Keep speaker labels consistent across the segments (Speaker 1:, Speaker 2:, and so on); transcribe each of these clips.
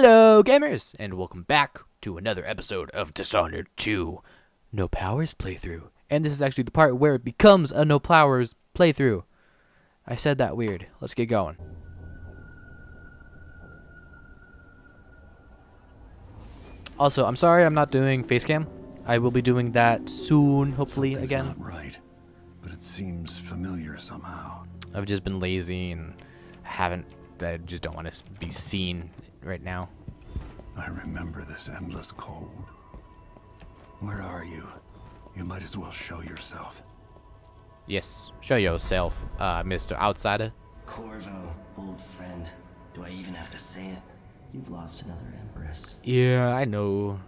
Speaker 1: Hello, gamers, and welcome back to another episode of Dishonored 2 No Powers playthrough. And this is actually the part where it becomes a No Powers playthrough. I said that weird. Let's get going. Also, I'm sorry I'm not doing facecam. I will be doing that soon, hopefully,
Speaker 2: Something's
Speaker 1: again.
Speaker 2: Not right, but it seems familiar somehow.
Speaker 1: I've just been lazy and haven't. I just don't want to be seen right now.
Speaker 2: I remember this endless cold. Where are you? You might as well show yourself.
Speaker 1: Yes, show yourself, uh, Mr. Outsider.
Speaker 3: Corvo, old friend. Do I even have to say it? You've lost another empress.
Speaker 1: Yeah, I know.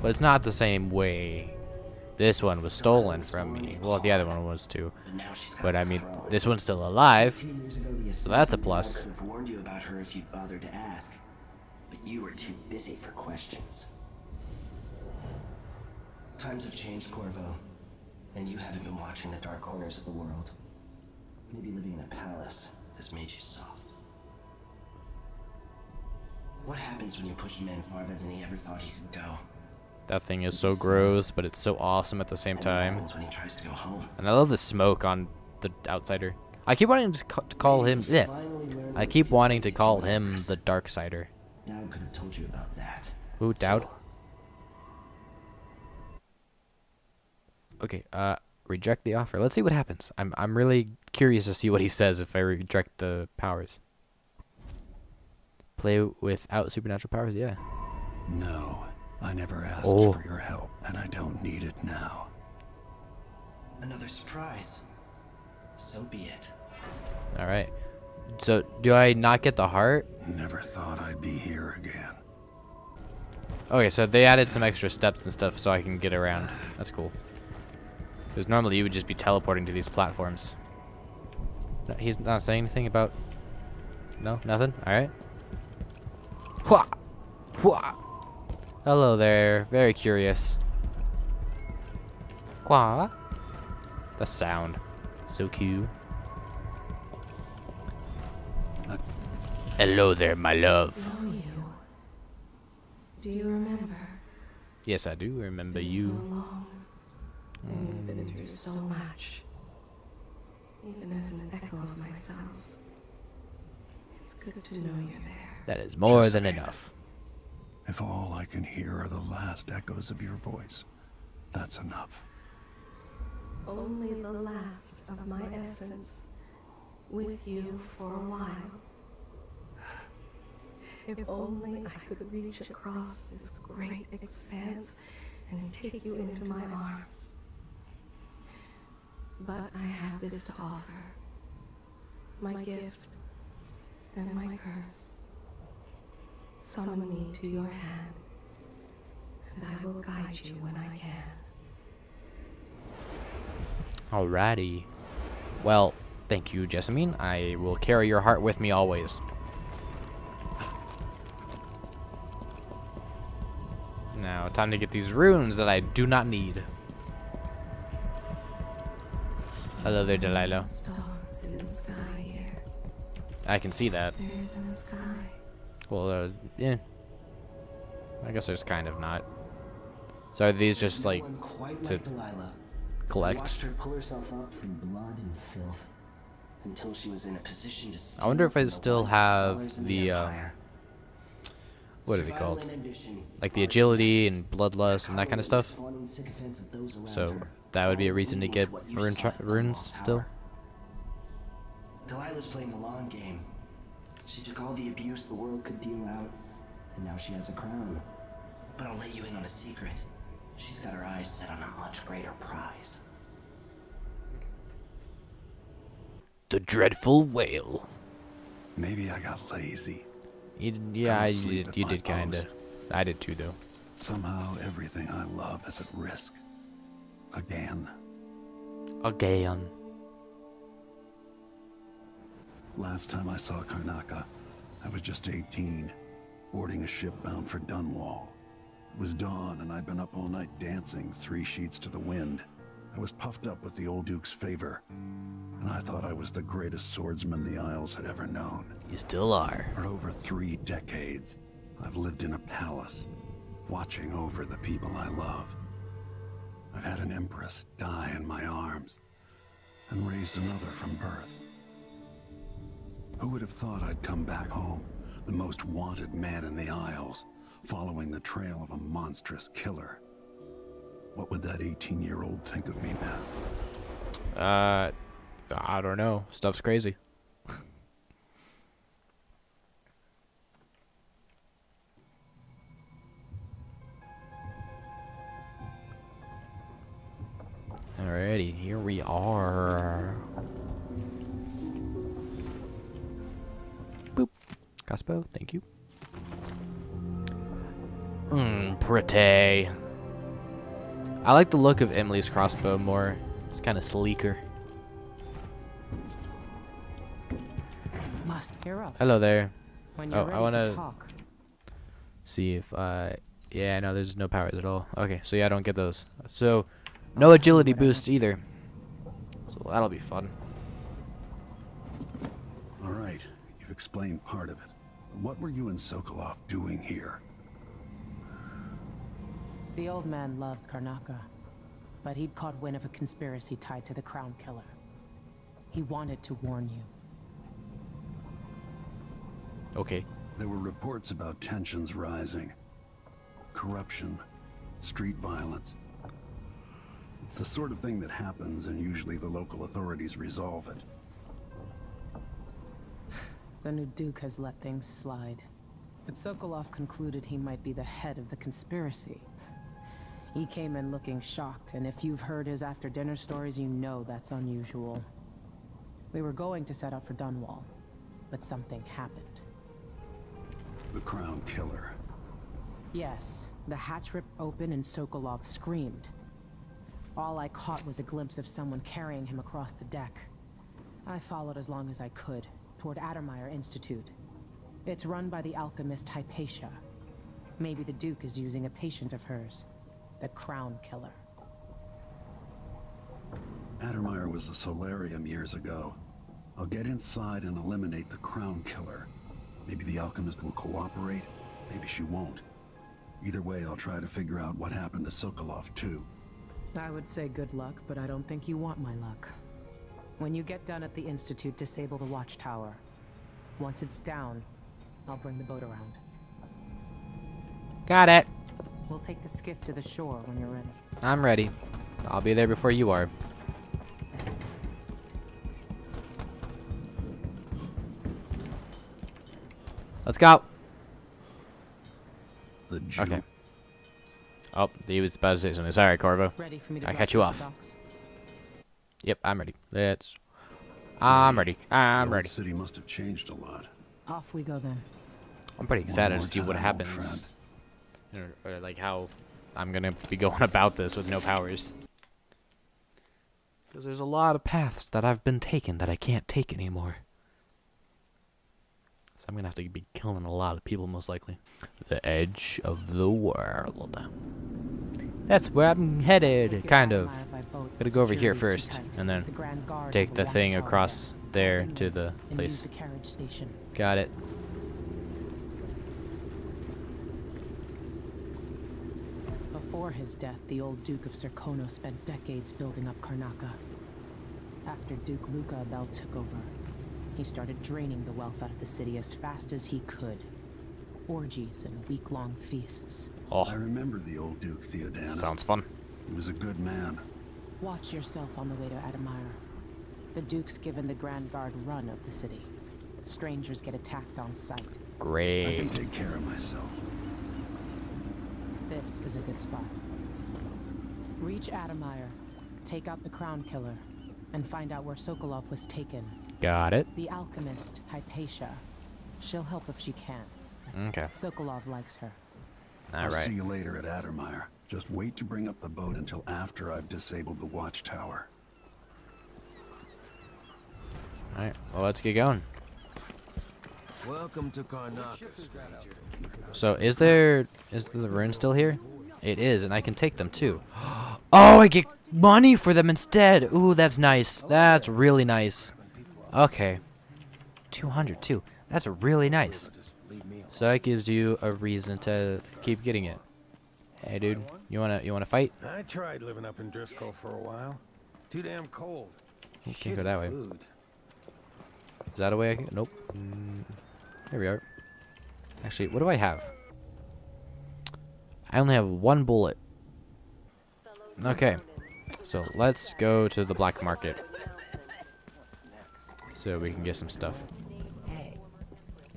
Speaker 1: But it's not the same way. This one was stolen from me. Well, the other one was too.
Speaker 3: But
Speaker 1: I mean, this one's still alive. So that's a plus.
Speaker 3: warned you about her if you'd bothered to ask. But you were too busy for questions. Times have changed, Corvo. And you haven't been watching the dark corners of the world. Maybe living in a palace has made you soft. What happens when you push a man farther than he ever thought he could go?
Speaker 1: That thing is so gross, but it's so awesome at the same time.
Speaker 3: when he tries to go home?
Speaker 1: And I love the smoke on the Outsider. I keep wanting to ca- to call him. Yeah, I keep wanting to call him the Darksider.
Speaker 3: Dad could have told you about that.
Speaker 1: Who, Daud? Okay, uh, reject the offer. Let's see what happens. I'm I'm really curious to see what he says if I reject the powers. Play without supernatural powers, yeah.
Speaker 2: No, I never asked
Speaker 1: Oh.
Speaker 2: for your help, and I don't need it now.
Speaker 3: Another surprise. So be it.
Speaker 1: All right. So do I not get the heart?
Speaker 2: Never thought I'd be here again.
Speaker 1: Okay, so they added some extra steps and stuff so I can get around. That's cool. Because normally you would just be teleporting to these platforms. He's not saying anything about. No, nothing. All right. Hua, hua. Hello there. Very curious. Qua. The sound, so cute.
Speaker 2: Uh,
Speaker 1: Hello there, my love.
Speaker 4: you. Do you remember?
Speaker 1: Yes, I do remember you.
Speaker 4: So long. And you've been through so much. Even as an echo of myself. It's good to know you're there.
Speaker 1: That is more than
Speaker 2: Josephine.
Speaker 1: enough.
Speaker 2: If all I can hear are the last echoes of your voice, that's enough.
Speaker 4: Only the last of my essence. With you for a while. If only I could reach across this great expanse and take you into my arms. But I have this to offer. My gift and my curse. Summon me to your hand, and I will guide you when I can.
Speaker 1: Alrighty. Well, thank you, Jessamine. I will carry your heart with me always. Now, time to get these runes that I do not need. Hello there, Delilah.
Speaker 4: The.
Speaker 1: I can see that.
Speaker 4: There's no sky.
Speaker 1: Well, uh, yeah. I guess there's kind of not. So are these just like to
Speaker 3: like Delilah. I
Speaker 1: collect?
Speaker 3: watched her pull herself up from blood and filth until she was in a position to
Speaker 1: I wonder if I still have the, um, what are they called? Like the agility and bloodlust and that kind of stuff?
Speaker 3: fawning sycophants of those around
Speaker 1: So that would be a reason to get rune
Speaker 3: saw
Speaker 1: tr-
Speaker 3: in
Speaker 1: runes still.
Speaker 3: Delilah's playing the long game. She took all the abuse the world could deal out, and now she has a crown. But I'll let you in on a secret. She's got her eyes set on a much greater prize.
Speaker 1: The dreadful whale.
Speaker 2: Maybe I got lazy.
Speaker 1: You, d- yeah,
Speaker 2: Fell
Speaker 1: you did, you did kinda. I did too, though.
Speaker 2: Somehow everything I love is at risk. Again.
Speaker 1: Again.
Speaker 2: Last time I saw Karnaca, I was just 18, boarding a ship bound for Dunwall. It was dawn, and I'd been up all night dancing, three sheets to the wind. I was puffed up with the old Duke's favor. and I thought I was the greatest swordsman the Isles had ever known.
Speaker 1: You still are.
Speaker 2: For over three decades, I've lived in a palace, watching over the people I love. I've had an empress die in my arms, and raised another from birth. Who would have thought I'd come back home, the most wanted man in the Isles, following the trail of a monstrous killer? What would that 18-year-old think of me now?
Speaker 1: Uh, I don't know. Stuff's crazy. Alrighty, here we are. Crossbow, thank you. Mmm, pretty. I like the look of Emily's crossbow more. It's kind of sleeker.
Speaker 5: Must gear up.
Speaker 1: Hello there.
Speaker 5: When you're
Speaker 1: Oh, I wanna-
Speaker 5: talk.
Speaker 1: See if uh yeah, no, there's no powers at all. Okay, so yeah, I don't get those. So no agility boosts either. So that'll be fun.
Speaker 2: All right, you've explained part of it. What were you and Sokolov doing here?
Speaker 5: The old man loved Karnaca, but he'd caught wind of a conspiracy tied to the Crown Killer. He wanted to warn you.
Speaker 1: Okay.
Speaker 2: There were reports about tensions rising. Corruption, street violence. It's the sort of thing that happens and usually the local authorities resolve it.
Speaker 5: The new Duke has let things slide. But Sokolov concluded he might be the head of the conspiracy. He came in looking shocked, and if you've heard his after-dinner stories, you know that's unusual. We were going to set out for Dunwall, but something happened.
Speaker 2: The Crown Killer.
Speaker 5: Yes, the hatch ripped open and Sokolov screamed. All I caught was a glimpse of someone carrying him across the deck. I followed as long as I could, toward Addermire Institute. It's run by the alchemist Hypatia. Maybe the Duke is using a patient of hers, the Crown Killer.
Speaker 2: Addermire was a solarium years ago. I'll get inside and eliminate the Crown Killer. Maybe the alchemist will cooperate, maybe she won't. Either way, I'll try to figure out what happened to Sokolov, too.
Speaker 5: I would say good luck, but I don't think you want my luck. When you get done at the Institute, disable the watchtower. Once it's down, I'll bring the boat around.
Speaker 1: Got it.
Speaker 5: We'll take the skiff to the shore when you're ready.
Speaker 1: I'm ready. I'll be there before you are. Let's go.
Speaker 2: The Jew.
Speaker 1: Okay. Oh, he was about to say something. Sorry, Corvo.
Speaker 5: Ready for me to
Speaker 1: I
Speaker 5: drop
Speaker 1: cut you
Speaker 5: at the
Speaker 1: off.
Speaker 5: Docks?
Speaker 1: Yep, I'm ready. Let's. I'm ready. I'm ready.
Speaker 2: the city must have changed a lot.
Speaker 5: Off we go then.
Speaker 1: I'm pretty excited to see what happens.
Speaker 2: friend.
Speaker 1: Or, or like how I'm gonna be going about this with no powers. Because there's a lot of paths that I've been taken that I can't take anymore. So I'm gonna have to be killing a lot of people most likely. The edge of the world. That's where I'm headed, kind
Speaker 5: out
Speaker 1: of.
Speaker 5: Mile by boat,
Speaker 1: Gotta go over here first, and then
Speaker 5: The
Speaker 1: take the thing
Speaker 5: watchtower
Speaker 1: across there to the place.
Speaker 5: the carriage station.
Speaker 1: Got it.
Speaker 5: Before his death, the old Duke of Serkonos spent decades building up Karnaca. After Duke Luca Abele took over, he started draining the wealth out of the city as fast as he could. Orgies and week-long feasts.
Speaker 1: Oh, I
Speaker 2: remember the old Duke Theodanis.
Speaker 1: sounds fun.
Speaker 2: He was a good man.
Speaker 5: Watch yourself on the way to Addermire. The Duke's given the Grand Guard run of the city. Strangers get attacked on sight. Great.
Speaker 2: I can take care of myself.
Speaker 5: This is a good spot. Reach Addermire, take out the Crown Killer, and find out where Sokolov was taken.
Speaker 1: Got it.
Speaker 5: The alchemist, Hypatia. She'll help if she can.
Speaker 1: Okay.
Speaker 5: Sokolov likes her.
Speaker 1: All
Speaker 2: I'll see you later at Addermire. Just wait to bring up the boat until after I've disabled the watchtower.
Speaker 1: All right. Well, let's get going.
Speaker 6: Welcome to Karnaca.
Speaker 1: So, is there is the rune still here? It is, and I can take them too. Oh, I get money for them instead. Ooh, that's nice. That's really nice. Okay. 200 too. That's really nice. So that gives you a reason to keep getting it. Hey, dude, you wanna you wanna fight?
Speaker 6: I tried living up in Driscoll for a while. Too damn cold.
Speaker 1: Can't go that way.
Speaker 6: food.
Speaker 1: Is that a way I can? Nope. Mm, here we are. Actually, what do I have? I only have one bullet. Okay. So let's go to the black market. So we can get some stuff.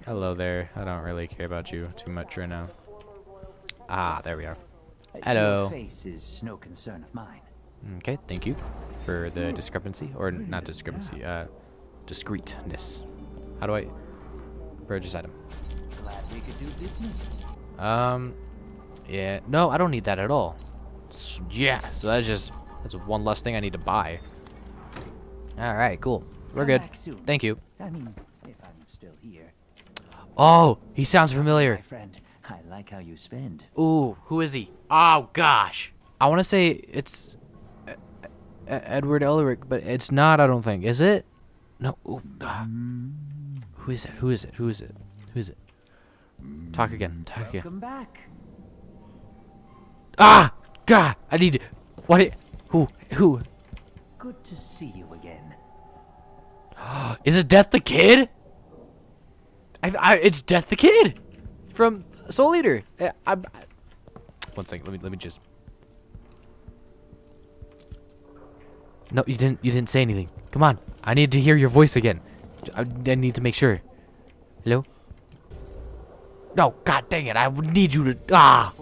Speaker 1: Hello there. I don't really care about you too much right now. Ah, there we are. Hello.
Speaker 7: Your face is no concern of mine.
Speaker 1: Okay, thank you for the discrepancy, or not discrepancy, uh, discreteness. How do I purchase item?
Speaker 7: Glad we could do business.
Speaker 1: Um, yeah, no, I don't need that at all. S- yeah, so that's just that's one less thing I need to buy. All right, cool. We're good. Thank you.
Speaker 7: I mean, if I'm still here.
Speaker 1: Oh, he sounds
Speaker 7: My
Speaker 1: familiar.
Speaker 7: friend, I like how you spend.
Speaker 1: Ooh, who is he? Oh gosh, I want to say it's Edward Elric, but it's not. I don't think. Is it? No. Ooh, ah. Who is it? Who is it? Who is it? Who is it? Talk again. Talk again.
Speaker 7: Welcome back.
Speaker 1: Ah! God! I need to. What? i- Who? Who?
Speaker 7: Good to see you again.
Speaker 1: Is it Death the Kid? I, I, it's Death the Kid from Soul Eater. I, I, one second. Let me let me just. No, you didn't. You didn't say anything. Come on. I need to hear your voice again. I, I need to make sure. Hello. No, God dang it! I need you to. Ah.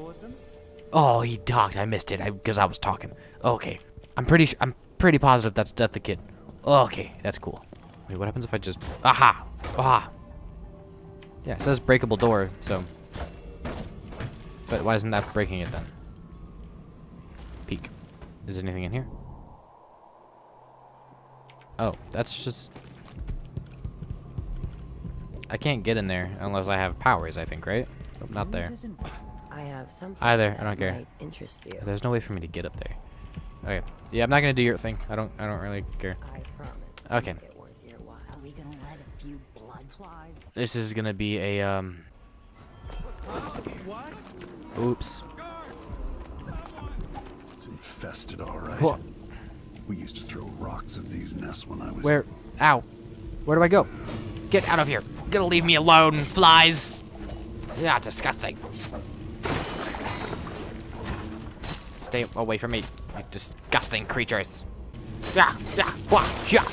Speaker 1: Oh, he talked. I missed it because I, was talking. Okay, I'm pretty. Sure, I'm pretty positive that's Death the Kid. Okay, that's cool. Wait, what happens if I just? Aha! Aha! Yeah, it says breakable door. So, but why isn't that breaking it then? Peek. Is there anything in here? Oh, that's just. I can't get in there unless I have powers. I think, right? Nope, not there.
Speaker 8: I have something
Speaker 1: Either, I don't care.
Speaker 8: interest you.
Speaker 1: There's no way for me to get up there. Okay. Yeah, I'm not gonna do your thing. I don't. I don't really care.
Speaker 8: I promise.
Speaker 1: Okay.
Speaker 8: make it worth your while.
Speaker 5: Are we gonna let a few blood flies?
Speaker 1: This is gonna be a um. Oops.
Speaker 2: It's infested, all right. We used to throw rocks at these nests when I was.
Speaker 1: Where? Ow. Where do I go? Get out of here. You're gonna leave me alone, flies. Yeah, disgusting. Stay away from me, you disgusting creatures. Yeah, yeah, wah, yeah.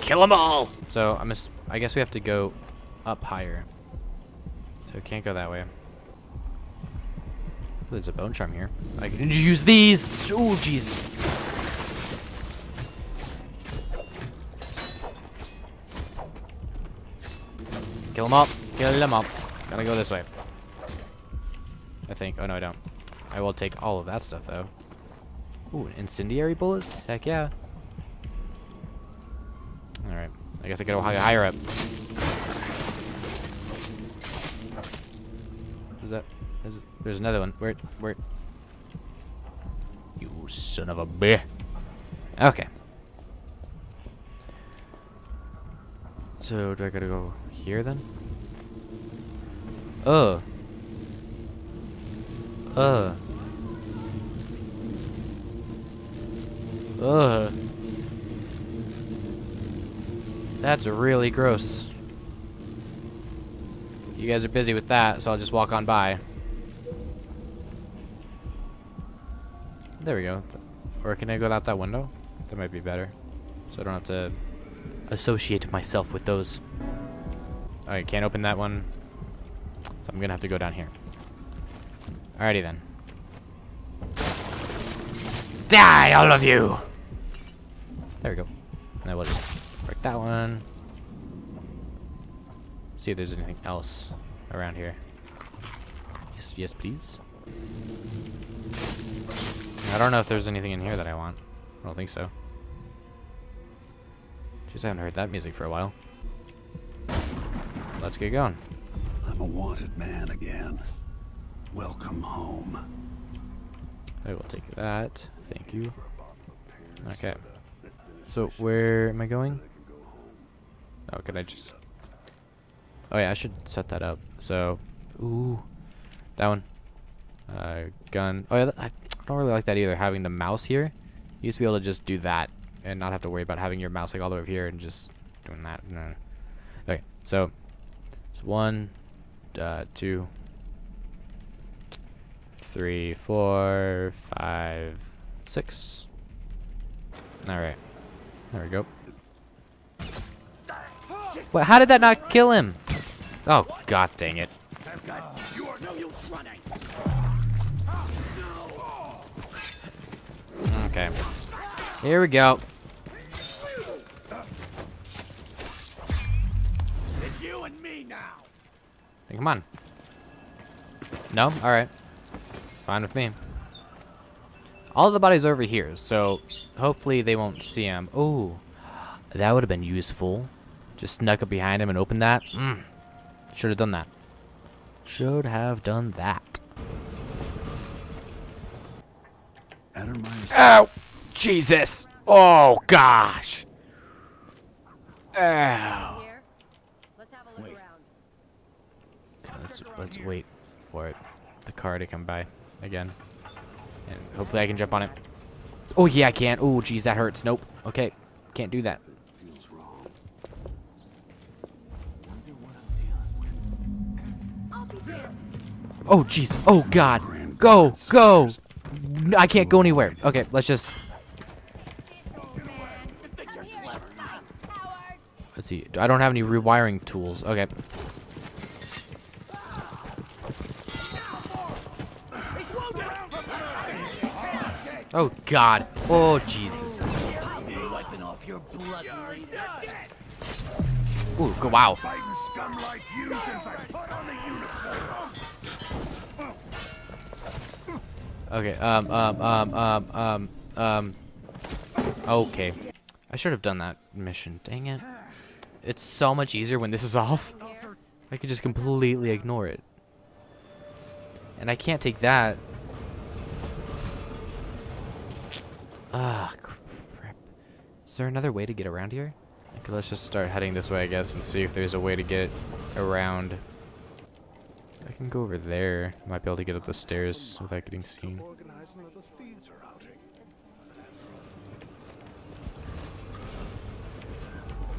Speaker 1: Kill them all. So I'm. I guess we have to go up higher. So can't go that way. There's a bone charm here. I can use these. Oh, jeez. Kill them up. Kill them up. Gotta go this way. I think. Oh, no, I don't. I will take all of that stuff, though. Ooh, incendiary bullets? Heck yeah. Alright. I guess I gotta go higher up. Is it, there's another one. Where... Where... You son of a bitch. Okay. So, do I gotta go here then? Uh. Uh. Ugh. That's really gross. You guys are busy with that, so I'll just walk on by. There we go. Or can I go out that window? That might be better. So I don't have to associate myself with those. Alright, can't open that one. So I'm gonna have to go down here. Alrighty then. Die, all of you! There we go. And then we'll just break that one. See if there's anything else around here. Yes, yes, please. I don't know if there's anything in here that I want. I don't think so. Just haven't heard that music for a while. Let's get going.
Speaker 2: I'm a wanted man again. Welcome home.
Speaker 1: I will take that. Thank you. Okay. So where am I going? Oh, could I just? Oh yeah, I should set that up. So, ooh, that one. Uh, gun. Oh yeah, th- I don't really like that either. Having the mouse here. You used to be able to just do that and not have to worry about having your mouse like all the way over here and just doing that. No. Okay, so it's one, uh, two, three, four, five, six. All right, there we go. What? How did that not kill him? Oh God, dang it! Okay. Here we go.
Speaker 6: It's you and me now.
Speaker 1: Hey, come on. No? Alright. Fine with me. All the bodies are over here, so hopefully they won't see him. Oh, that would have been useful. Just snuck up behind him and open that. Mm. Should have done that. Should have done that.
Speaker 2: Addermire
Speaker 1: Ow! Jesus! Oh, gosh! Ow.
Speaker 8: Here. Let's have a look around.
Speaker 1: Let's, let's wait for it. The car to come by again. And hopefully I can jump on it. Oh, yeah, I can. Oh, jeez, that hurts. Nope. Okay. Can't do that. Oh, jeez. Oh, God. Go. Go. I can't go anywhere. Okay, let's just... Let's see. I don't have any rewiring tools. Okay. Oh, God. Oh, Jesus. Ooh, wow. Okay, um, um, um, um, um, um, okay. I should have done that mission. Dang it. It's so much easier when this is off. I could just completely ignore it. And I can't take that. Ah, crap. Is there another way to get around here? Okay, let's just start heading this way, I guess, and see if there's a way to get around. I can go over there. Might be able to get up the stairs without getting seen.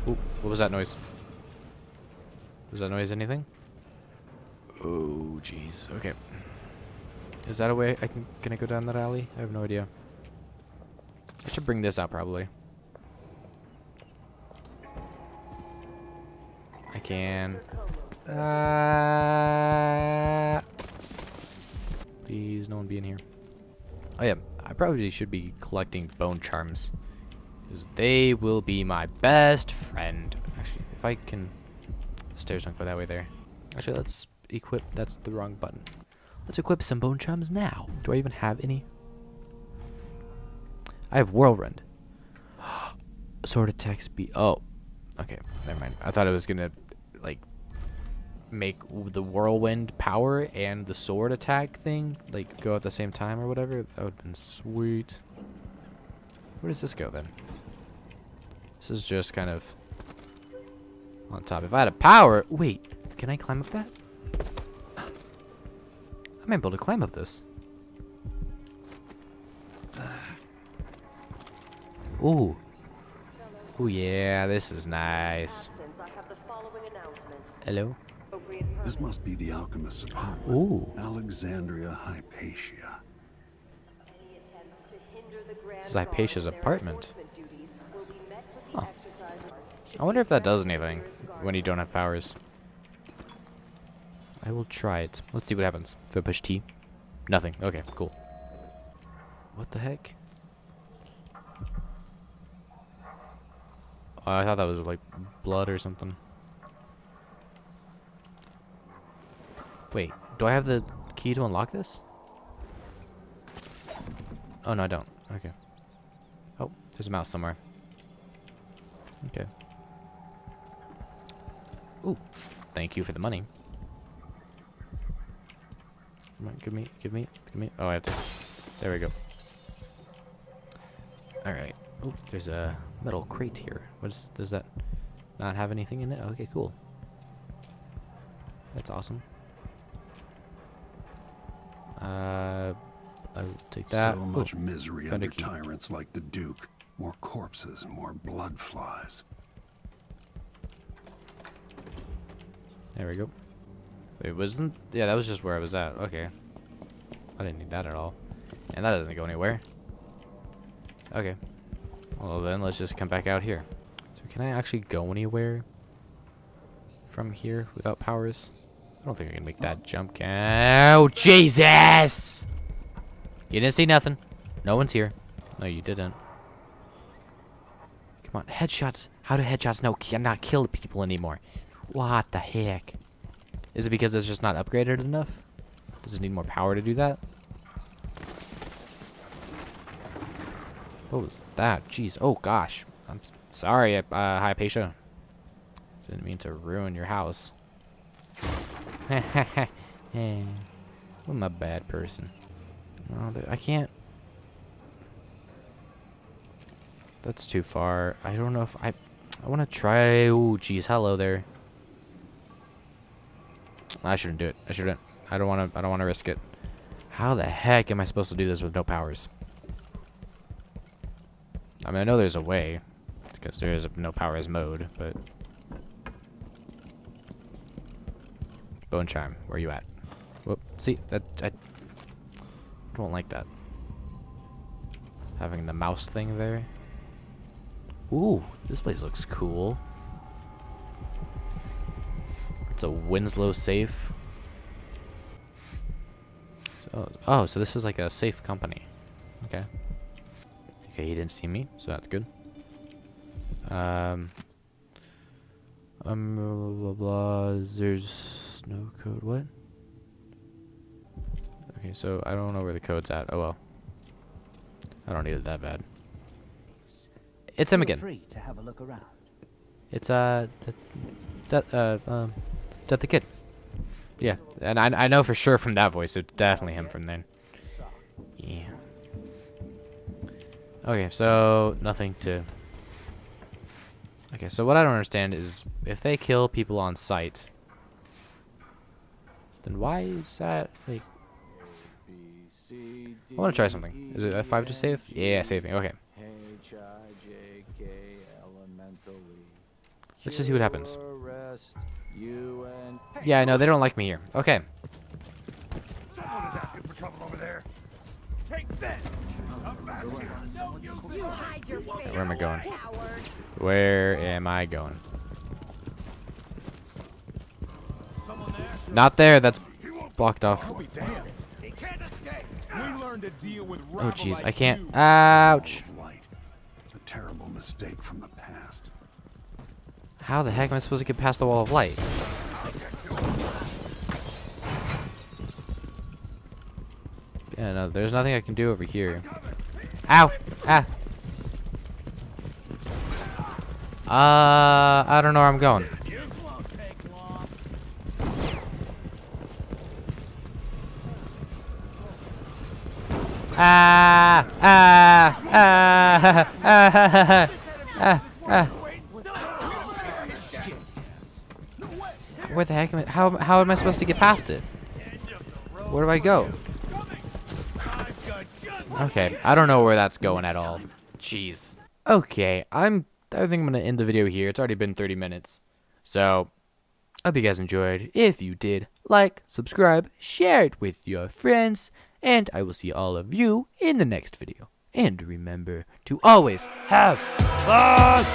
Speaker 1: Ooh, what was that noise? Was that noise anything? Oh, jeez. Okay. Is that a way I can can I go down that alley? I have no idea. I should bring this out probably. I can. Uh, please, no one be in here. Oh yeah, I probably should be collecting bone charms. Because they will be my best friend. Actually, if I can... Stairs don't go that way there. Actually, let's equip... That's the wrong button. Let's equip some bone charms now. Do I even have any? I have whirlwind. Sword attack speed. Oh. Okay, never mind. I thought it was gonna, like, make the whirlwind power and the sword attack thing, like, go at the same time or whatever. That would have been sweet. Where does this go then? This is just kind of on top. If I had a power, wait, can I climb up that? I might be able to climb up this. Ooh. Ooh, yeah, this is nice. Hello?
Speaker 2: This must be the alchemist's apartment.
Speaker 1: Ooh.
Speaker 2: Alexandria Hypatia.
Speaker 1: This is Hypatia's apartment. Huh. I wonder if that does anything when you don't have powers. I will try it. Let's see what happens. If I push T. Nothing. Okay, cool. What the heck? Oh, I thought that was like blood or something. Wait, do I have the key to unlock this? Oh, no, I don't. Okay. Oh, there's a mouse somewhere. Okay. Ooh, thank you for the money. Come on, give me, give me, give me. Oh, I have to. There we go. Alright. Oh, there's a metal crate here. What is, does that not have anything in it? Okay, cool. That's awesome. Uh, I'll take that.
Speaker 2: So much misery under tyrants like the Duke. More corpses, more blood flies.
Speaker 1: There we go. Wait, wasn't... Yeah, that was just where I was at. Okay. I didn't need that at all. And that doesn't go anywhere. Okay. Well, then let's just come back out here. So can I actually go anywhere from here without powers? I don't think I can make that jump. Oh, Jesus! You didn't see nothing. No one's here. No, you didn't. Come on, headshots. How do headshots no cannot kill people anymore? What the heck? Is it because it's just not upgraded enough? Does it need more power to do that? What was that? Jeez. Oh gosh. I'm sorry, uh, Hypatia. Didn't mean to ruin your house. I'm a bad person. There- I can't. That's too far. I don't know if I. I want to try. Oh, jeez. Hello there. I shouldn't do it. I shouldn't. I don't want to. I don't want to risk it. How the heck am I supposed to do this with no powers? I mean, I know there's a way, because there is a no powers mode, but bone charm, where you at? Whoop. See that I don't like that. Having the mouse thing there. Ooh, this place looks cool. It's a Winslow safe. So, oh, so this is like a safe company. Okay. Okay, he didn't see me, so that's good. Um. Um, blah, blah, blah. There's no code. What? Okay, so I don't know where the code's at. Oh well. I don't need it that bad. It's him again.
Speaker 7: free to have a look around.
Speaker 1: It's uh, that, that uh, um, that the kid. Yeah, and I I know for sure from that voice, it's definitely him from then. Yeah. Okay, so nothing to. Okay, so what I don't understand is if they kill people on sight, then why is that like? I want to try something. Is it F5 to save? Yeah, saving. Okay. Let's just see what happens. Yeah, I know they don't like me here. Okay.
Speaker 6: Someone is asking for trouble over there. Take that!
Speaker 8: You hide your face.
Speaker 1: Where am I going?
Speaker 8: Coward.
Speaker 1: Where am I going? Not there. That's blocked off.
Speaker 6: Be damned. He can't escape. We learned to deal with
Speaker 1: Oh, jeez. I can't. Ouch.
Speaker 2: A terrible mistake from the past.
Speaker 1: How the heck am I supposed to get past the wall of light? Yeah, no, there's nothing I can do over here. Ow! Ah! Uh, I don't know where I'm going. Where the heck am I? How, how am I supposed to get past it? Where do I go? Okay, I don't know where that's going at all. Jeez. Okay, I'm. I think I'm gonna end the video here. It's already been 30 minutes, so I hope you guys enjoyed. If you did, like, subscribe, share it with your friends, and I will see all of you in the next video. And remember to always have fun!